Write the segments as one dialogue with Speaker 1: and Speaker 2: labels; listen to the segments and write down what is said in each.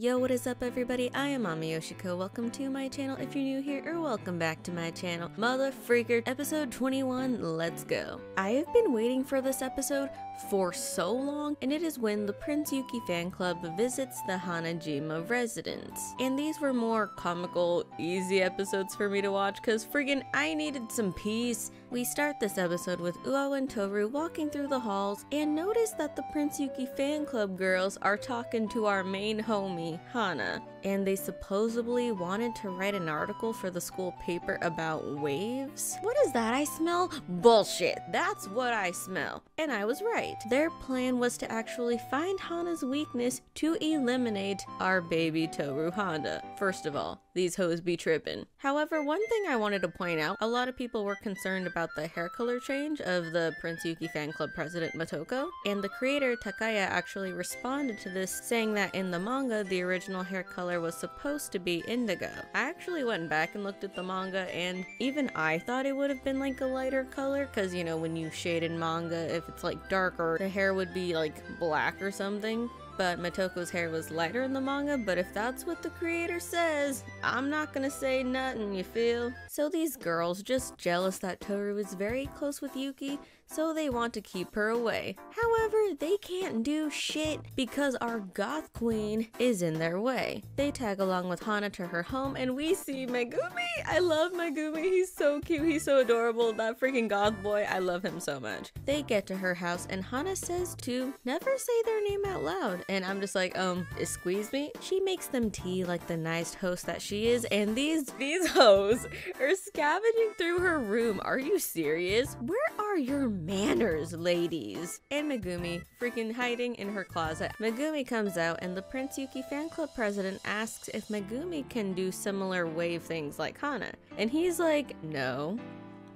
Speaker 1: Yo, what is up everybody? I am Ami Yoshiko. Welcome to my channel if you're new here or welcome back to my channel. Mother Freaker, episode 21, let's go. I have been waiting for this episode for so long and it is when the Prince Yuki fan club visits the Hanajima residence. And these were more comical, easy episodes for me to watch cause friggin' I needed some peace. We start this episode with Uo and Toru walking through the halls and notice that the Prince Yuki fan club girls are talking to our main homie, Hana. And they supposedly wanted to write an article for the school paper about waves. What is that I smell? Bullshit. That's what I smell. And I was right. Their plan was to actually find Hana's weakness to eliminate our baby Toru Honda. First of all, these hoes be trippin'. However, one thing I wanted to point out, a lot of people were concerned about the hair color change of the Prince Yuki fan club president Motoko, and the creator Takaya actually responded to this saying that in the manga the original hair color was supposed to be indigo. I actually went back and looked at the manga and even I thought it would have been like a lighter color cuz you know when you shade in manga if it's like darker the hair would be like black or something but Motoko's hair was lighter in the manga, but if that's what the creator says, I'm not gonna say nothing, you feel? So these girls just jealous that Toru is very close with Yuki, so they want to keep her away. However, they can't do shit because our goth queen is in their way. They tag along with Hana to her home and we see Megumi. I love Megumi. He's so cute. He's so adorable. That freaking goth boy. I love him so much. They get to her house and Hana says to never say their name out loud. And I'm just like, um, squeeze me? She makes them tea like the nice host that she is. And these, these hoes are scavenging through her room. Are you serious? Where are your manners, ladies? And Megumi, freaking hiding in her closet. Megumi comes out and the Prince Yuki fan club president asks if Megumi can do similar wave things like Hana. And he's like, no,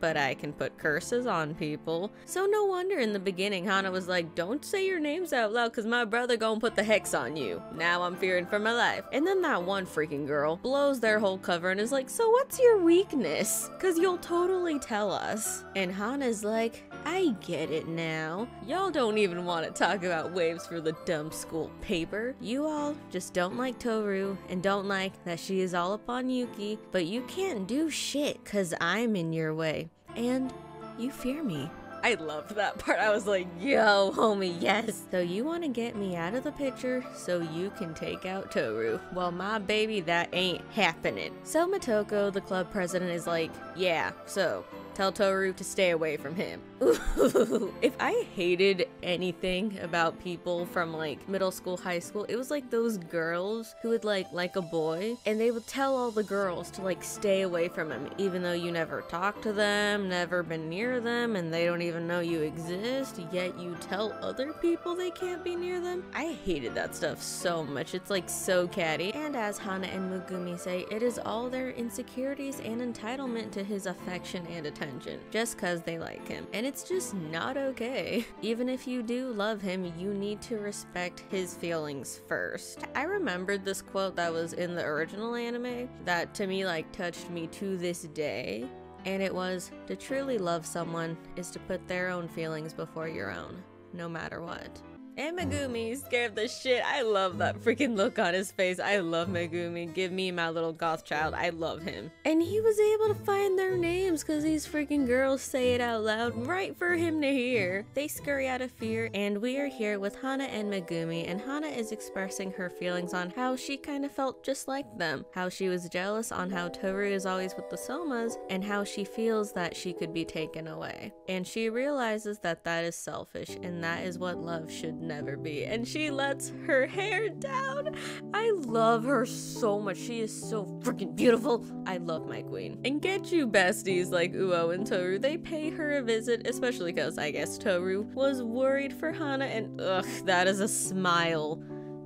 Speaker 1: but I can put curses on people. So no wonder in the beginning Hana was like, don't say your names out loud cause my brother gonna put the hex on you. Now I'm fearing for my life. And then that one freaking girl blows their whole cover and is like, so what's your weakness? Cause you'll totally tell us. And Hana's like, I get it now. Y'all don't even want to talk about waves for the dumb school paper. You all just don't like Toru and don't like that she is all up on Yuki, but you can't do shit cause I'm in your way. And you fear me. I loved that part. I was like, yo, homie, yes. So you want to get me out of the picture so you can take out Toru. Well, my baby, that ain't happening. So Motoko, the club president, is like, yeah, so Tell Toru to stay away from him. if I hated anything about people from like middle school, high school, it was like those girls who would like like a boy and they would tell all the girls to like stay away from him even though you never talked to them, never been near them and they don't even know you exist, yet you tell other people they can't be near them. I hated that stuff so much. It's like so catty. And as Hana and Megumi say, it is all their insecurities and entitlement to his affection and attention attention just because they like him. And it's just not okay. Even if you do love him, you need to respect his feelings first. I remembered this quote that was in the original anime that to me like touched me to this day. And it was, to truly love someone is to put their own feelings before your own, no matter what. And Megumi scared the shit. I love that freaking look on his face. I love Megumi. Give me my little goth child. I love him. And he was able to find their names because these freaking girls say it out loud right for him to hear. They scurry out of fear and we are here with Hana and Megumi and Hana is expressing her feelings on how she kind of felt just like them. How she was jealous on how Toru is always with the Sohmas and how she feels that she could be taken away. And she realizes that that is selfish and that is what love should never be. And she lets her hair down. I love her so much. She is so freaking beautiful. I love my queen. And get you besties like Uo and Toru. They pay her a visit, especially because I guess Toru was worried for Hana and ugh, that is a smile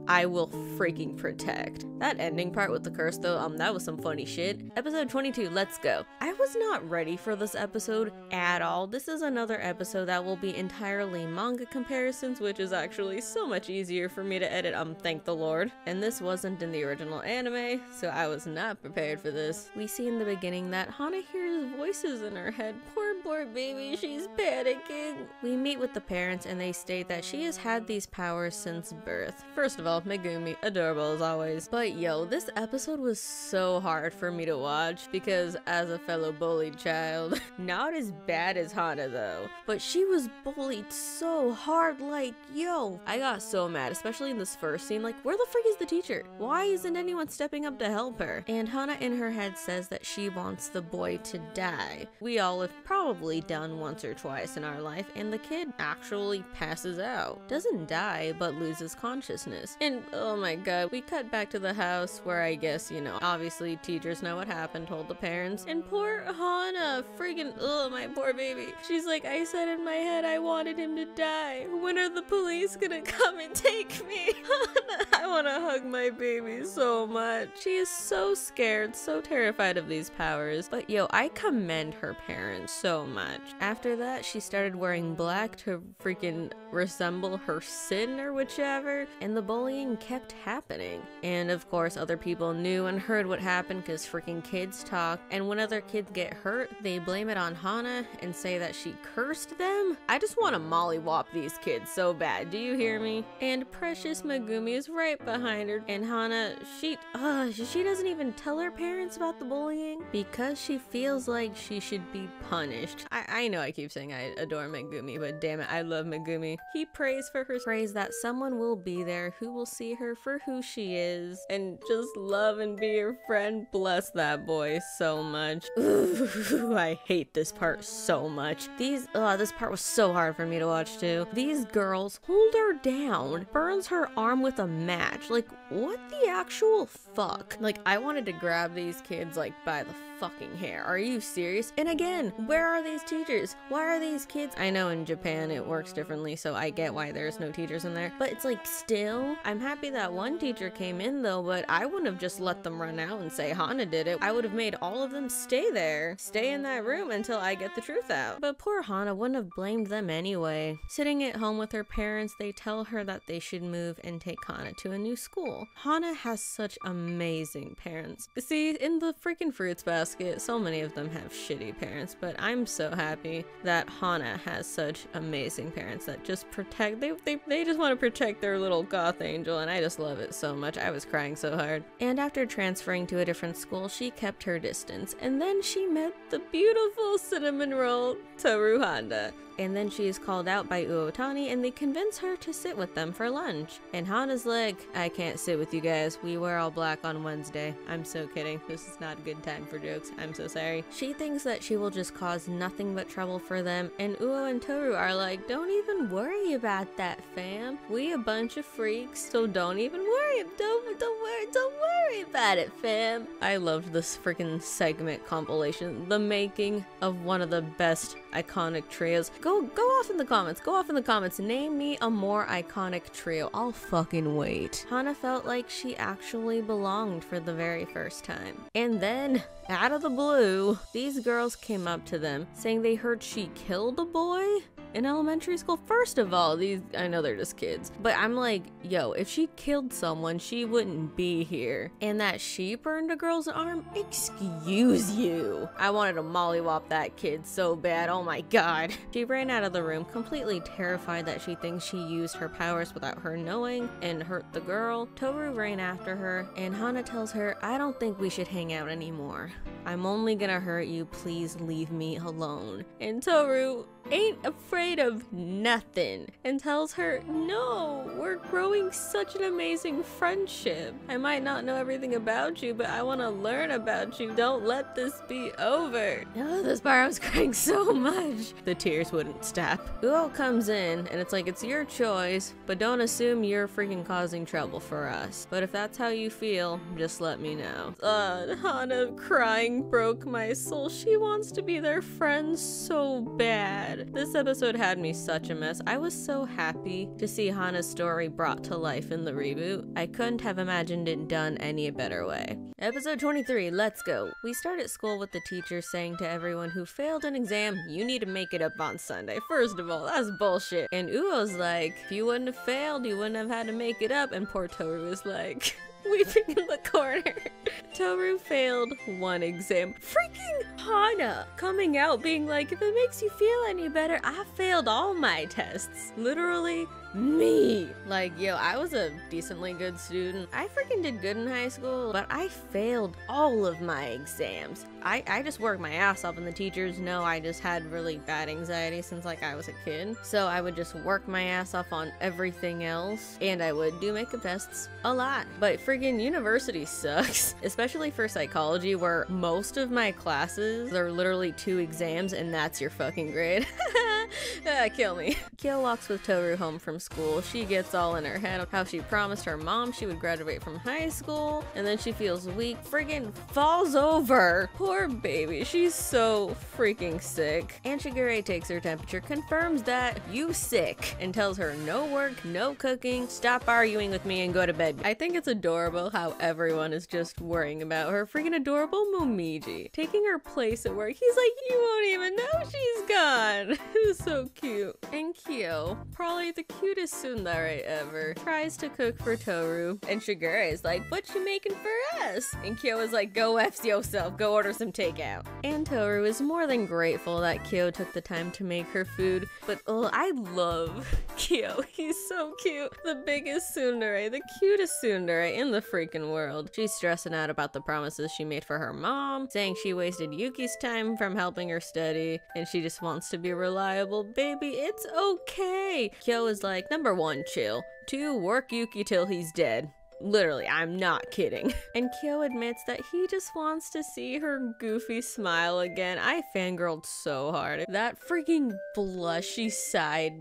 Speaker 1: I will freaking protect. That ending part with the curse though, um, that was some funny shit. Episode 22, let's go. I was not ready for this episode at all. This is another episode that will be entirely manga comparisons, which is actually so much easier for me to edit, um, thank the lord. And this wasn't in the original anime, so I was not prepared for this. We see in the beginning that Hana hears voices in her head. Poor, poor baby, she's panicking. We meet with the parents and they state that she has had these powers since birth. First of all, Megumi, adorable as always. But yo, this episode was so hard for me to watch because as a fellow bullied child, not as bad as Hana though, but she was bullied so hard like, yo, I got so mad, especially in this first scene, like where the frick is the teacher? Why isn't anyone stepping up to help her? And Hana in her head says that she wants the boy to die. We all have probably done once or twice in our life, and the kid actually passes out. Doesn't die, but loses consciousness. And oh my god, we cut back to the house where I guess, you know, obviously teachers know what happened, told the parents, and poor Hana, freaking, oh my poor baby. She's like, I said in my head I wanted him to die. When are the police gonna come and take me? Hana, I wanna hug my baby so much. She is so scared, so terrified of these powers. But yo, I commend her parents so much. After that, she started wearing black to freaking resemble her sin or whichever, and the bullying kept happening. And of course, other people knew and heard what happened because freaking kids talk, and when other kids get hurt, they blame it on Hana and say that she cursed them. I just want to mollywop these kids so bad, do you hear me? And precious Megumi is right behind her, and Hana, she, uh, she doesn't even tell her parents about the bullying because she feels like she should be punished. I, I know I keep saying I adore Megumi, but damn it, I love Megumi. He prays for her, prays that someone will be there who will see her for who she is and just love and be your friend. Bless that boy so much. Ooh, I hate this part so much. These, oh, this part was so hard for me to watch too. These girls hold her down, burns her arm with a match. Like, what the actual fuck? Like, I wanted to grab these kids, like, by the fucking hair. Are you serious? And again, where are these teachers? Why are these kids? I know in Japan it works differently, so I get why there's no teachers in there. But it's like, still, I'm happy that one teacher came in though, but I wouldn't have just let them run out and say Hana did it. I would have made all of them stay there, stay in that room until I get the truth out. But poor Hana wouldn't have blamed them anyway. Sitting at home with her parents, they tell her that they should move and take Hana to a new school. Hana has such amazing parents. See, in the freaking fruits basket, so many of them have shitty parents, but I'm so happy that Hana has such amazing parents that just protect, they, they, they just want to protect their little goth angel, and I just love it so much. I was crying so hard. And after transferring to a different school, she kept her distance, and then she met the beautiful cinnamon roll Toru Honda. And then she is called out by Uotani and they convince her to sit with them for lunch. And Hana's like, I can't sit with you guys. We wear all black on Wednesday. I'm so kidding. This is not a good time for jokes. I'm so sorry. She thinks that she will just cause nothing but trouble for them. And Uo and Toru are like, don't even worry about that, fam. We a bunch of freaks, so don't even worry. Don't, don't. Don't worry about it, fam. I loved this freaking segment compilation. The making of one of the best iconic trios. Go go off in the comments. Go off in the comments. Name me a more iconic trio. I'll fucking wait. Hana felt like she actually belonged for the very first time. And then, out of the blue, these girls came up to them saying they heard she killed a boy in elementary school. First of all, these I know they're just kids, but I'm like, yo, if she killed someone, she wouldn't be here. And that she burned a girl's arm? Excuse you. I wanted to mollywop that kid so bad. Oh my god. She ran out of the room, completely terrified that she thinks she used her powers without her knowing and hurt the girl. Toru ran after her, and Hana tells her, I don't think we should hang out anymore. I'm only gonna hurt you. Please leave me alone. And Toru ain't afraid of nothing and tells her, No, we're growing such an amazing friendship. I might not know everything about you, but I want to learn about you. Don't let this be over. Oh, this part I was crying so much. The tears wouldn't stop. Uo comes in and it's like, It's your choice, but don't assume you're freaking causing trouble for us. But if that's how you feel, just let me know. Uh, Hana crying broke my soul. She wants to be their friend so bad. This episode had me such a mess. I was so happy to see Hana's story brought to life in the reboot. I couldn't have imagined it done any better way. Episode 23, let's go. We start at school with the teacher saying to everyone who failed an exam, you need to make it up on Sunday. First of all, that's bullshit. And Uo's like, if you wouldn't have failed, you wouldn't have had to make it up. And poor Toru is like, weeping in the corner. Toru failed one exam. Freaking Hana coming out being like, if it makes you feel any better, I failed all my tests. Literally me. Like, yo, I was a decently good student. I freaking did good in high school, but I failed all of my exams. I, I just worked my ass off, and the teachers know I just had really bad anxiety since like I was a kid. So I would just work my ass off on everything else, and I would do makeup tests a lot. But freaking university sucks, especially for psychology, where most of my classes are literally two exams, and that's your fucking grade. ah, kill me. Kyo walks with Toru home from school. She gets all in her head how she promised her mom she would graduate from high school, and then she feels weak, friggin' falls over. Poor baby, she's so freaking sick. And Shigure takes her temperature, confirms that you sick, and tells her no work, no cooking, stop arguing with me and go to bed. I think it's adorable how everyone is just worrying about her freaking adorable Momiji. Taking her place at work, he's like, you won't even know she's gone. was so cute. And Kyo, probably the cutest tsundere ever, tries to cook for Toru. And Shigure is like, what you making for us? And Kyo is like, go F yourself, go order some takeout. And Toru is more than grateful that Kyo took the time to make her food. But oh, I love Kyo. He's so cute. The biggest tsundere, the cutest tsundere in the freaking world. She's stressing out about the promises she made for her mom, saying she wasted Yuki's time from helping her study, and she just wants to be reliable. Baby, it's okay. Kyo is like, number one, chill. Two, work Yuki till he's dead. Literally, I'm not kidding. And Kyo admits that he just wants to see her goofy smile again. I fangirled so hard. That freaking blushy side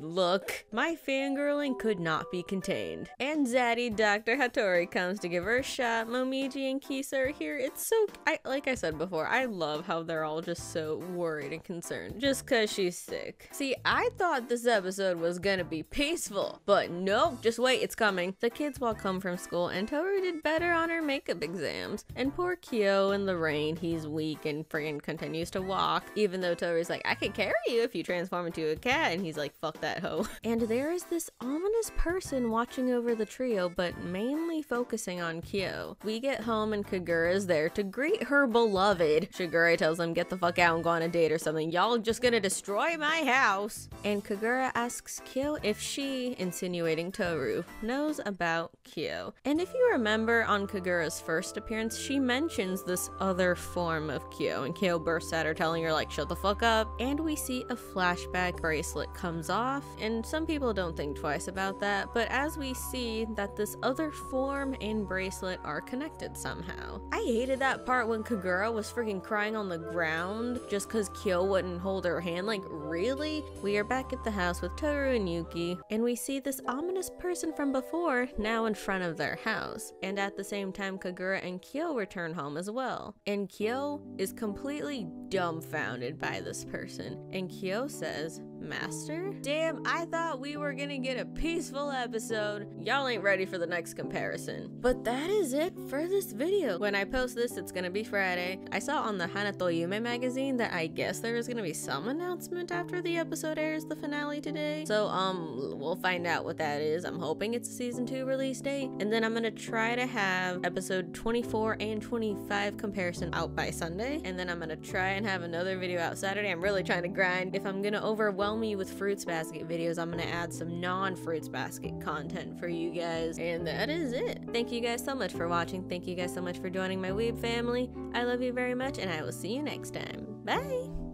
Speaker 1: look. My fangirling could not be contained. And Zaddy, Dr. Hattori comes to give her a shot. Momiji and Kisa are here. It's so, I like I said before, I love how they're all just so worried and concerned just cause she's sick. See, I thought this episode was gonna be peaceful, but nope, just wait, it's coming. The kids walk home from school and Toru did better on her makeup exams. And poor Kyo in the rain, he's weak and friggin' continues to walk, even though Toru's like, I can carry you if you transform into a cat, and he's like, fuck that hoe. And there is this ominous person watching over the trio, but mainly focusing on Kyo. We get home and Kagura is there to greet her beloved. Shigure tells them, get the fuck out and go on a date or something. Y'all just gonna destroy my house. And Kagura asks Kyo if she, insinuating Toru, knows about Kyo. And if you remember on Kagura's first appearance, she mentions this other form of Kyo, and Kyo bursts at her telling her like, shut the fuck up. And we see a flashback bracelet comes off, and some people don't think twice about that, but as we see that this other form and bracelet are connected somehow. I hated that part when Kagura was freaking crying on the ground just cause Kyo wouldn't hold her hand, like really? We are back at the house with Toru and Yuki, and we see this ominous person from before now in front of their house. And at the same time, Kagura and Kyo return home as well. And Kyo is completely dumbfounded by this person. And Kyo says, Master? Damn, I thought we were gonna get a peaceful episode. Y'all ain't ready for the next comparison. But that is it for this video. When I post this, it's gonna be Friday. I saw on the Hana to Yume magazine that I guess there is gonna be some announcement after the episode airs the finale today. So, um, we'll find out what that is. I'm hoping it's a season 2 release date. And then I'm gonna try to have episode 24 and 25 comparison out by Sunday. And then I'm gonna try and have another video out Saturday. I'm really trying to grind. If I'm gonna overwhelm you with Fruits Basket videos, I'm gonna add some non-Fruits Basket content for you guys. And that is it. Thank you guys so much for watching. Thank you guys so much for joining my Weeb family. I love you very much, and I will see you next time. Bye!